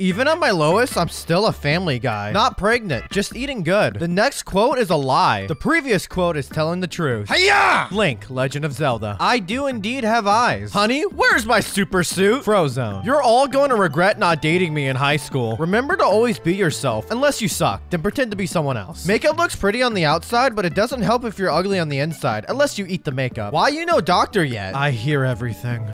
Even on my lowest, I'm still a family guy. Not pregnant, just eating good. The next quote is a lie. The previous quote is telling the truth. Hiya! Link, Legend of Zelda. I do indeed have eyes. Honey, where's my super suit? Frozone. You're all going to regret not dating me in high school. Remember to always be yourself, unless you suck, then pretend to be someone else. Makeup looks pretty on the outside, but it doesn't help if you're ugly on the inside, unless you eat the makeup. Why you no doctor yet? I hear everything.